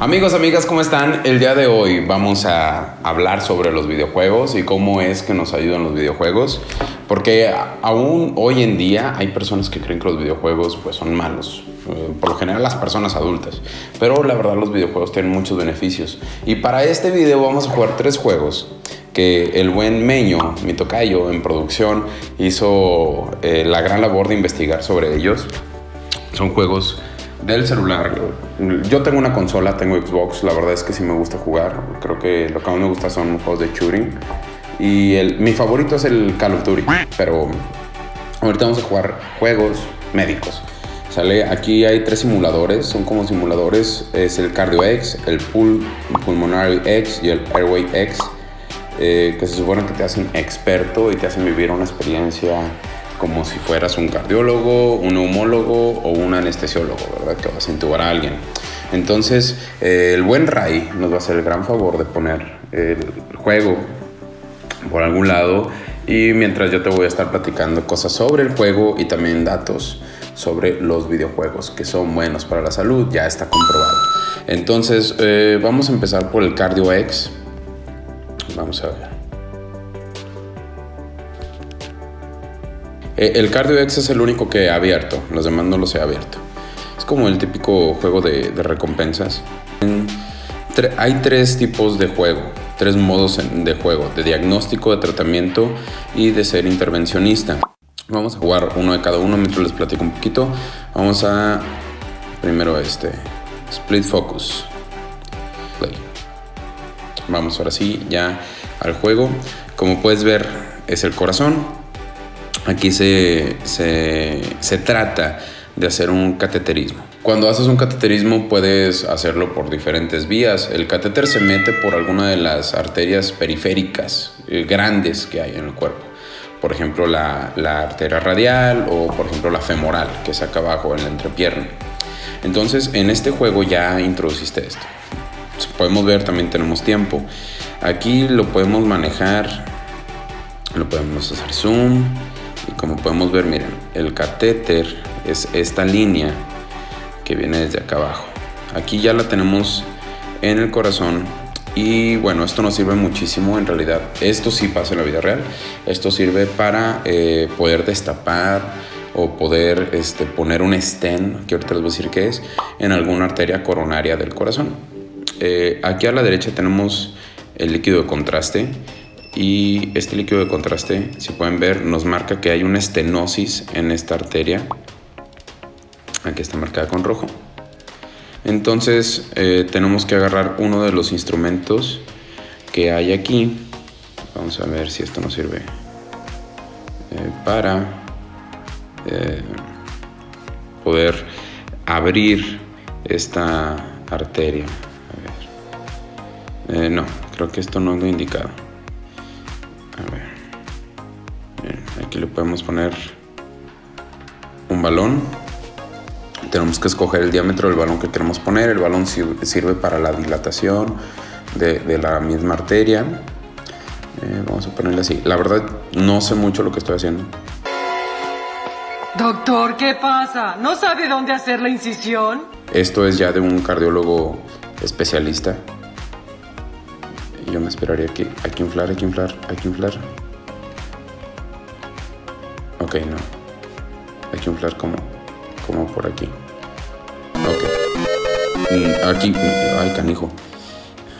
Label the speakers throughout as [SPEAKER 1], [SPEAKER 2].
[SPEAKER 1] Amigos, amigas, ¿cómo están? El día de hoy vamos a hablar sobre los videojuegos y cómo es que nos ayudan los videojuegos. Porque aún hoy en día hay personas que creen que los videojuegos pues, son malos. Eh, por lo general las personas adultas. Pero la verdad los videojuegos tienen muchos beneficios. Y para este video vamos a jugar tres juegos que el buen Meño, mi tocayo en producción, hizo eh, la gran labor de investigar sobre ellos. Son juegos del celular. Yo tengo una consola, tengo Xbox, la verdad es que sí me gusta jugar. Creo que lo que más me gusta son juegos de shooting. Y el, mi favorito es el Call of Duty, pero ahorita vamos a jugar juegos médicos. Sale, aquí hay tres simuladores, son como simuladores, es el Cardio X, el Pulmonary X y el Airway X, eh, que se supone que te hacen experto y te hacen vivir una experiencia como si fueras un cardiólogo, un neumólogo o un anestesiólogo, ¿verdad? Que vas a intubar a alguien. Entonces, eh, el buen Ray nos va a hacer el gran favor de poner el juego por algún lado y mientras yo te voy a estar platicando cosas sobre el juego y también datos sobre los videojuegos que son buenos para la salud, ya está comprobado. Entonces, eh, vamos a empezar por el Cardio X. Vamos a ver. El Cardio X es el único que he abierto, los demás no los he abierto. Es como el típico juego de, recompensas. hay tres tipos de juego, tres modos de juego, de diagnóstico, de tratamiento y de ser intervencionista. Vamos a jugar uno de cada uno mientras les platico un poquito. Vamos a primero este Split Focus. Play. Vamos ahora sí ya al juego. Como puedes ver es el corazón Aquí se, se, trata de hacer un cateterismo. Cuando haces un cateterismo puedes hacerlo por diferentes vías. El catéter se mete por alguna de las arterias periféricas eh, grandes que hay en el cuerpo. Por ejemplo, la, la, arteria radial o por ejemplo la femoral, que es acá abajo en la entrepierna. Entonces, en este juego ya introduciste esto. Podemos ver, también tenemos tiempo. Aquí lo podemos manejar, lo podemos hacer zoom, y como podemos ver, miren, el catéter es esta línea que viene desde acá abajo. Aquí ya la tenemos en el corazón y bueno, esto nos sirve muchísimo en realidad. Esto sí pasa en la vida real. Esto sirve para eh, poder destapar o poder este, poner un stent, que ahorita les voy a decir qué es, en alguna arteria coronaria del corazón. Eh, aquí a la derecha tenemos el líquido de contraste y este líquido de contraste, si pueden ver, nos marca que hay una estenosis en esta arteria. Aquí está marcada con rojo. Entonces eh, tenemos que agarrar uno de los instrumentos que hay aquí. Vamos a ver si esto nos sirve eh, para eh, poder abrir esta arteria. A ver. no, creo que esto no es lo indicado. Aquí le podemos poner un balón. Tenemos que escoger el diámetro del balón que queremos poner. El balón sirve para la dilatación de, la misma arteria. Eh, vamos a ponerle así. La verdad, no sé mucho lo que estoy haciendo.
[SPEAKER 2] Doctor, ¿qué pasa? ¿No sabe dónde hacer la incisión?
[SPEAKER 1] Esto es ya de un cardiólogo especialista. Yo me esperaría que hay que inflar, hay que inflar, hay que inflar. Ok, no. Hay que inflar como, como por aquí. Ok. Mm, aquí. Ay, canijo.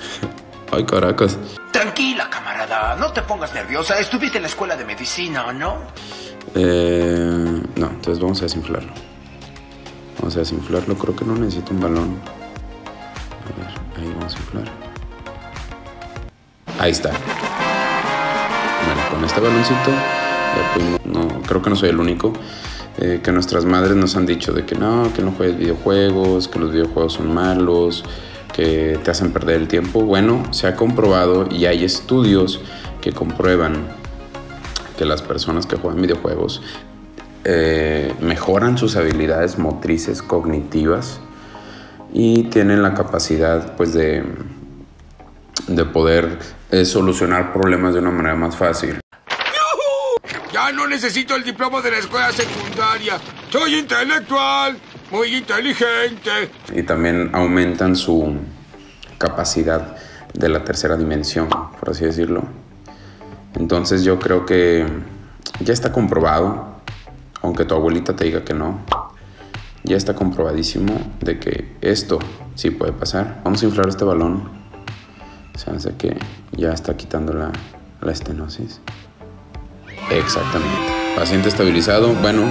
[SPEAKER 1] Ay, caracas.
[SPEAKER 3] Tranquila, camarada. No te pongas nerviosa. Estuviste en la escuela de medicina, ¿no?
[SPEAKER 1] Eh, no, entonces vamos a desinflarlo. Vamos a desinflarlo. Creo que no necesito un balón. A ver, ahí vamos a inflar. Ahí está. Bueno, con este baloncito pues no, creo que no soy el único, eh, que nuestras madres nos han dicho de que no, que no juegues videojuegos, que los videojuegos son malos, que te hacen perder el tiempo. Bueno, se ha comprobado y hay estudios que comprueban que las personas que juegan videojuegos eh, mejoran sus habilidades motrices cognitivas y tienen la capacidad pues de, de poder eh, solucionar problemas de una manera más fácil.
[SPEAKER 4] Ya no necesito el diploma de la escuela secundaria. Soy intelectual, muy inteligente.
[SPEAKER 1] Y también aumentan su, capacidad de la tercera dimensión, por así decirlo. Entonces yo creo que ya está comprobado, aunque tu abuelita te diga que no, ya está comprobadísimo de que esto sí puede pasar. Vamos a inflar este balón. Se hace que ya está quitando la, la estenosis. Exactamente. Paciente estabilizado. Bueno,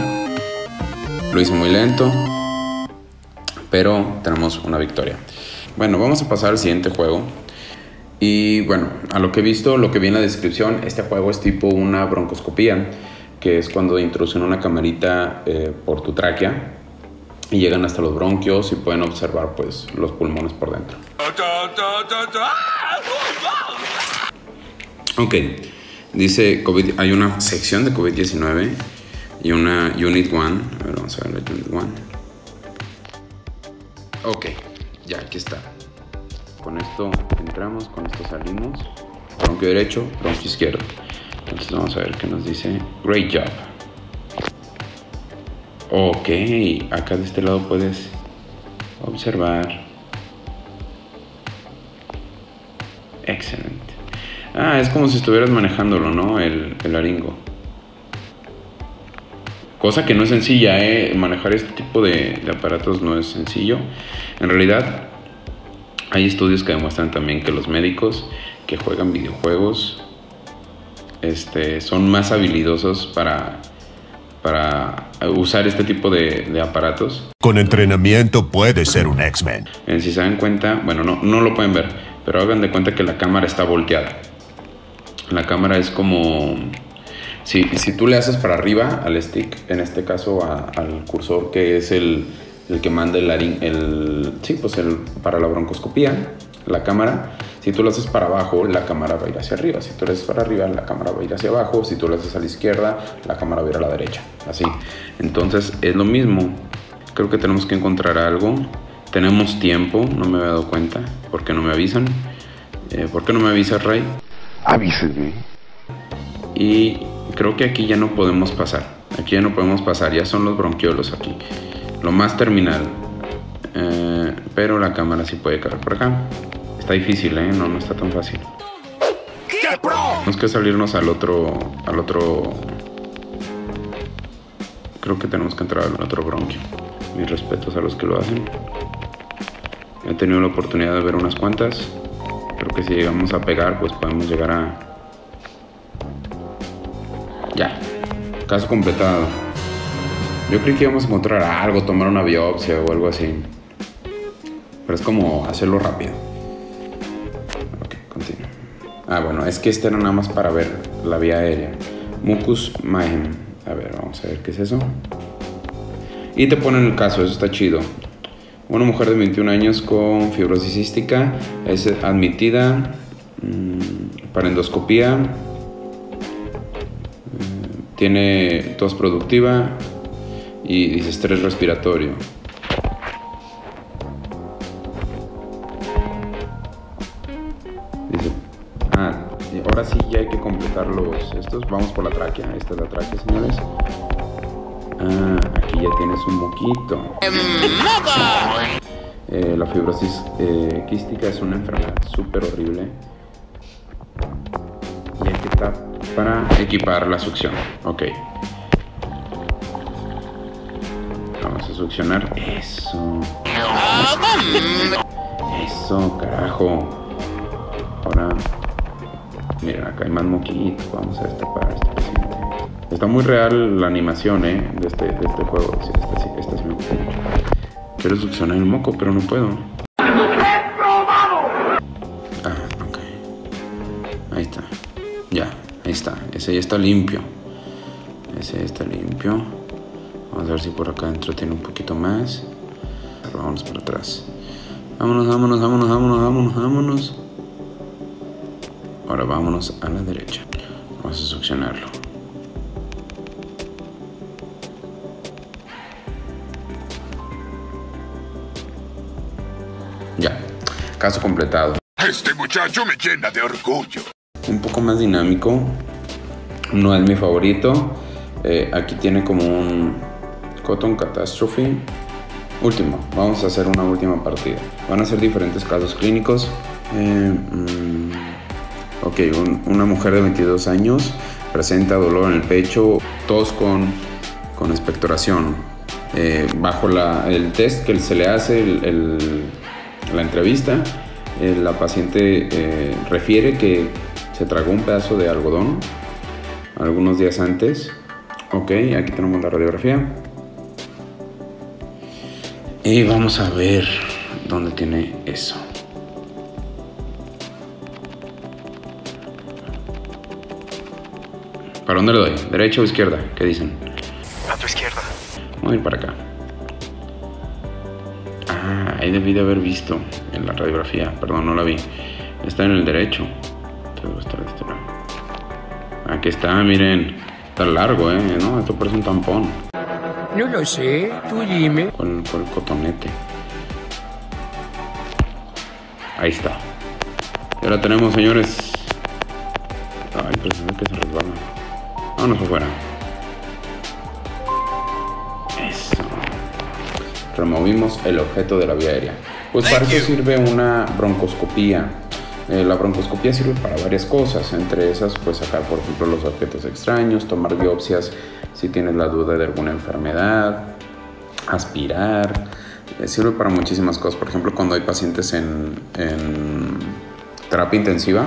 [SPEAKER 1] lo hizo muy lento, pero tenemos una victoria. Bueno, vamos a pasar al siguiente juego. Y bueno, a lo que he visto, lo que vi en la descripción, este juego es tipo una broncoscopía, que es cuando introducen una camarita eh, por tu tráquea y llegan hasta los bronquios y pueden observar pues los pulmones por dentro. Ok, dice COVID, hay una sección de COVID-19 y una Unit 1. A ver, vamos a ver la Unit 1. Ok, ya aquí está. Con esto entramos, con esto salimos. Bronquio derecho, bronquio izquierdo. Entonces vamos a ver qué nos dice. Great job. Ok, acá de este lado puedes observar. Excelente. Ah, es como si estuvieras manejándolo, ¿no? El, el laringo. Cosa que no es sencilla, ¿eh? Manejar este tipo de, de aparatos no es sencillo. En realidad, hay estudios que demuestran también que los médicos que juegan videojuegos este, son más habilidosos para, para usar este tipo de, de aparatos.
[SPEAKER 5] Con entrenamiento puedes ser un X-Men.
[SPEAKER 1] Eh, si se dan cuenta, bueno, no, no lo pueden ver, pero hagan de cuenta que la cámara está volteada. La cámara es como... Si, si tú le haces para arriba al stick, en este caso al cursor que es el, el que manda el, el sí, pues el, para la broncoscopía, la cámara, si tú lo haces para abajo, la cámara va a ir hacia arriba. Si tú lo haces para arriba, la cámara va a ir hacia abajo. Si tú lo haces a la izquierda, la cámara va a ir a la derecha. Así. Entonces es lo mismo. Creo que tenemos que encontrar algo. Tenemos tiempo, no me había dado cuenta. ¿Por qué no me avisan? Eh, ¿Por qué no me avisas, Ray?
[SPEAKER 4] Avíseme.
[SPEAKER 1] Y creo que aquí ya no podemos pasar. Aquí ya no podemos pasar. Ya son los bronquiolos aquí. Lo más terminal. Eh, pero la cámara sí puede caer por acá. Está difícil, ¿eh? No, no está tan fácil. Tenemos que salirnos al otro... Al otro... Creo que tenemos que entrar al otro bronquio. Mis respetos a los que lo hacen. He tenido la oportunidad de ver unas cuantas. Creo que si llegamos a pegar, pues podemos llegar a, ya. Caso completado. Yo creí que íbamos a encontrar algo, tomar una biopsia o algo así. Pero es como hacerlo rápido. Ok, continúo. Ah, bueno, es que este era nada más para ver la vía aérea. Mucus mayhem. A ver, vamos a ver qué es eso. Y te ponen el caso, eso está chido. Una mujer de 21 años con fibrosis cística es admitida mm, para endoscopía tiene tos productiva y dice estrés respiratorio. Ah, ahora sí ya hay que completar los estos. Vamos por la tráquea. Esta es la tráquea, señores. Ah, aquí ya tienes un moquito. Eh, la fibrosis eh, quística es una enfermedad súper horrible. Y hay que estar para equipar la succión. Ok. Vamos a succionar. Eso. Eso, carajo. Ahora, miren, acá hay más moquito. Vamos a destapar a paciente. Está muy real la animación, ¿eh? De este, de este juego. Sí, esta, sí. Quiero succionar el moco, pero no puedo. Ah, ok. Ahí está. Ya, ahí está. Ese ya está limpio. Ese ya está limpio. Vamos a ver si por acá adentro tiene un poquito más. Pero vámonos por atrás. Vámonos, vámonos, vámonos, vámonos, vámonos, vámonos. Ahora vámonos a la derecha. Vamos a succionarlo. Caso completado.
[SPEAKER 4] Este muchacho me llena de orgullo.
[SPEAKER 1] un poco más dinámico. No es mi favorito. Eh, aquí tiene como un Cotton Catastrophe. Último, vamos a hacer una última partida. Van a ser diferentes casos clínicos. Eh, mm, ok, un- una mujer de 22 años presenta dolor en el pecho, tos con, con expectoración. Eh, bajo la- el test que se le hace, el- el- la entrevista, eh, la paciente eh, refiere que se tragó un pedazo de algodón algunos días antes. Ok, aquí tenemos la radiografía. Y vamos a ver dónde tiene eso. ¿Para dónde le doy? ¿Derecha o izquierda? ¿Qué dicen?
[SPEAKER 3] A tu izquierda.
[SPEAKER 1] Voy a ir para acá. Ah, ahí debí de haber visto en la radiografía. Perdón, no la vi. Está en el derecho. Este. Aquí está, miren. Está largo, ¿eh? No, esto parece un tampón.
[SPEAKER 4] No lo sé, tú dime.
[SPEAKER 1] Con, con el cotonete. Ahí está. Y ahora tenemos, señores. Ay, pero se ve que se resbala. Vámonos afuera. Removimos el objeto de la vía aérea. Pues para eso sirve una broncoscopía. Eh, la broncoscopía sirve para varias cosas, entre esas pues sacar por ejemplo los objetos extraños, tomar biopsias si tienes la duda de alguna enfermedad, aspirar, eh, sirve para muchísimas cosas. Por ejemplo, cuando hay pacientes en, en terapia intensiva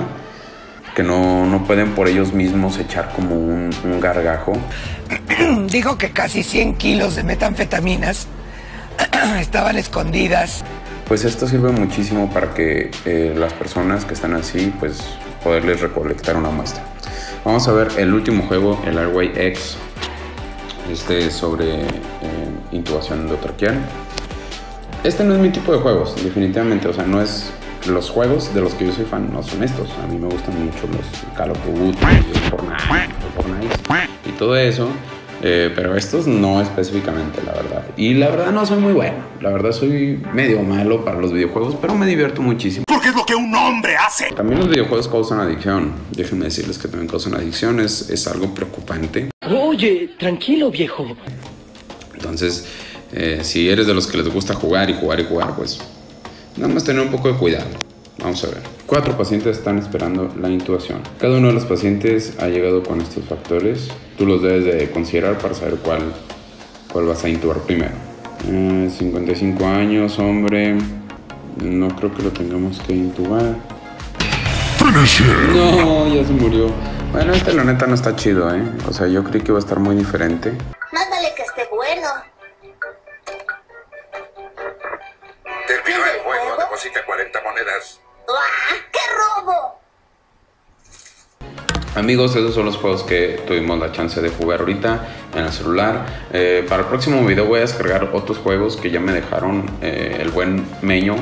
[SPEAKER 1] que no, no pueden por ellos mismos echar como un, un gargajo,
[SPEAKER 6] Dijo que casi 100 kilos de metanfetaminas estaban escondidas.
[SPEAKER 1] pues esto sirve muchísimo para que eh, las personas que están así, pues poderles recolectar una muestra. Vamos a ver el último juego, el Airway X, este sobre eh, intubación endotraqueal. Este no es mi tipo de juegos, definitivamente. O sea, no es. Los juegos de los que yo soy fan no son estos. A mí me gustan mucho los Call of Duty, el Fortnite, el Fortnite y todo eso. Eh, pero estos no específicamente, la verdad. Y la verdad no soy muy bueno. La verdad soy medio malo para los videojuegos, pero me divierto muchísimo.
[SPEAKER 5] Porque es lo que un hombre hace.
[SPEAKER 1] También los videojuegos causan adicción. Déjenme decirles que también causan adicción. Es, es algo preocupante.
[SPEAKER 7] Oye, tranquilo, viejo.
[SPEAKER 1] Entonces, eh, si eres de los que les gusta jugar y jugar y jugar, pues nada más tener un poco de cuidado. Vamos a ver. Cuatro pacientes están esperando la intubación. Cada uno de los pacientes ha llegado con estos factores. Tú los debes de considerar para saber cuál, cuál vas a intubar primero. Eh, 55 años, hombre. No creo que lo tengamos que intubar. No, ya se murió. Bueno, este la neta no está chido, ¿eh? O sea, yo creí que iba a estar muy diferente.
[SPEAKER 8] Mándale que esté bueno.
[SPEAKER 5] Terminó
[SPEAKER 8] el juego,
[SPEAKER 5] deposita 40 monedas.
[SPEAKER 8] ¡Ah! ¡Qué robo!
[SPEAKER 1] Amigos, esos son los juegos que tuvimos la chance de jugar ahorita en el celular. Eh, para el próximo video voy a descargar otros juegos que ya me dejaron eh, el buen Meño.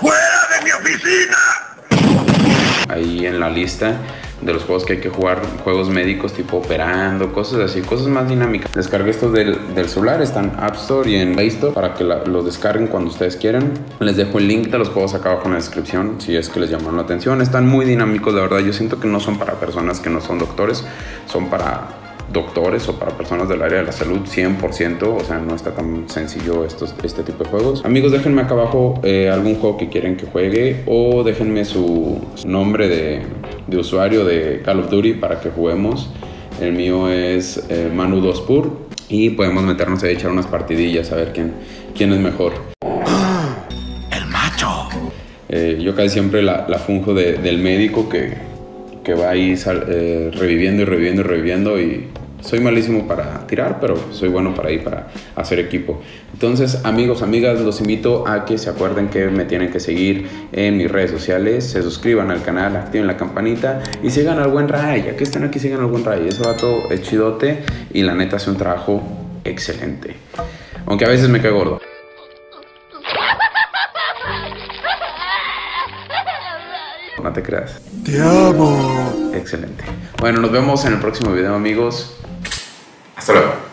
[SPEAKER 5] ¡Fuera de mi oficina!
[SPEAKER 1] Ahí en la lista de los juegos que hay que jugar, juegos médicos tipo operando, cosas así, cosas más dinámicas. Descargué estos del, del celular, están App Store y en Play Store para que la- los descarguen cuando ustedes quieran. Les dejo el link de los juegos acá abajo en la descripción si es que les llaman la atención. Están muy dinámicos, de verdad. Yo siento que no son para personas que no son doctores, son para doctores o para personas del área de la salud 100%, o sea, no está tan sencillo estos, este tipo de juegos. Amigos, déjenme acá abajo eh, algún juego que quieren que juegue o déjenme su, su nombre de, de usuario de Call of Duty para que juguemos. El mío es eh, Manu2Pur y podemos meternos a echar unas partidillas a ver quién, quién es mejor.
[SPEAKER 5] El macho.
[SPEAKER 1] Eh, yo casi siempre la, la funjo de- del médico que, que va ahí sal- eh, reviviendo y reviviendo y reviviendo y soy malísimo para tirar, pero soy bueno para ir para hacer equipo. Entonces, amigos, amigas, los invito a que se acuerden que me tienen que seguir en mis redes sociales, se suscriban al canal, activen la campanita y sigan al buen Ray. Ya que están aquí, sigan al buen Ray. Ese vato es chidote y la neta hace un trabajo excelente. Aunque a veces me cae gordo. No te creas.
[SPEAKER 5] Te amo.
[SPEAKER 1] Excelente. Bueno, nos vemos en el próximo video, amigos. 走了。